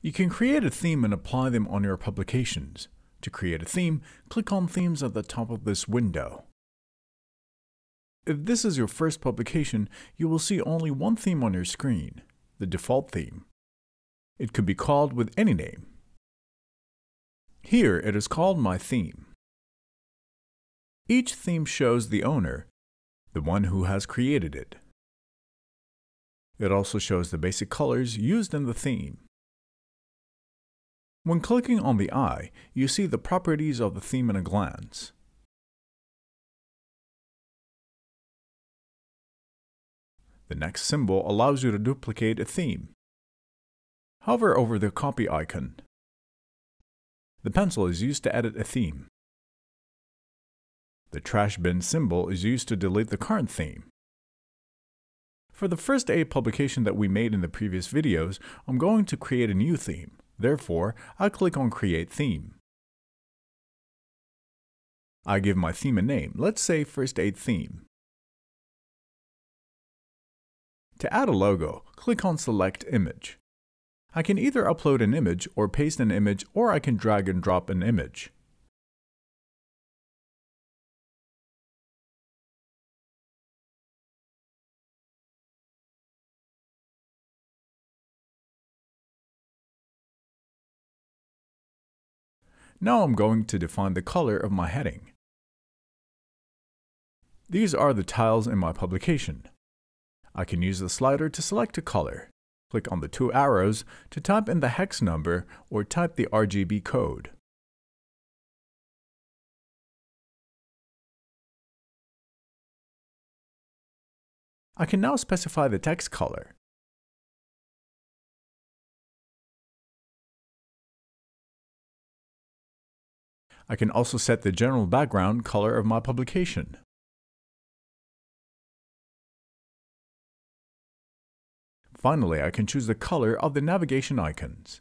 You can create a theme and apply them on your publications. To create a theme, click on Themes at the top of this window. If this is your first publication, you will see only one theme on your screen, the default theme. It could be called with any name. Here it is called My Theme. Each theme shows the owner, the one who has created it. It also shows the basic colors used in the theme. When clicking on the eye, you see the properties of the theme in a glance. The next symbol allows you to duplicate a theme. Hover over the copy icon. The pencil is used to edit a theme. The trash bin symbol is used to delete the current theme. For the first aid publication that we made in the previous videos, I'm going to create a new theme. Therefore, I click on Create Theme. I give my theme a name, let's say First Aid Theme. To add a logo, click on Select Image. I can either upload an image or paste an image or I can drag and drop an image. Now I'm going to define the color of my heading. These are the tiles in my publication. I can use the slider to select a color. Click on the two arrows to type in the hex number or type the RGB code. I can now specify the text color. I can also set the general background color of my publication. Finally, I can choose the color of the navigation icons.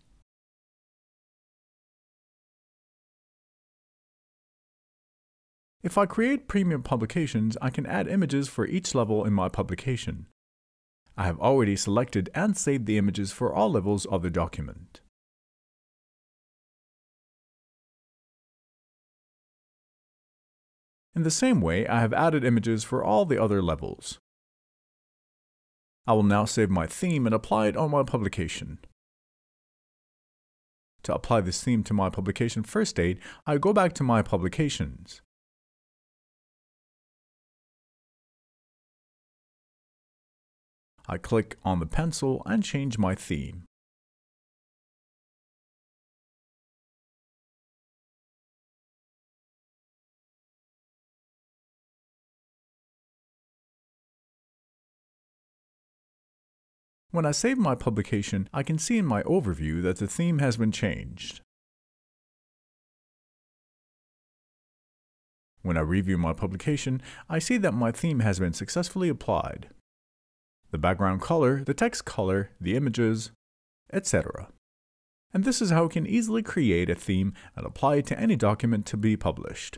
If I create premium publications, I can add images for each level in my publication. I have already selected and saved the images for all levels of the document. In the same way, I have added images for all the other levels. I will now save my theme and apply it on my publication. To apply this theme to my publication First Aid, I go back to my publications. I click on the pencil and change my theme. When I save my publication, I can see in my overview that the theme has been changed. When I review my publication, I see that my theme has been successfully applied. The background color, the text color, the images, etc. And this is how we can easily create a theme and apply it to any document to be published.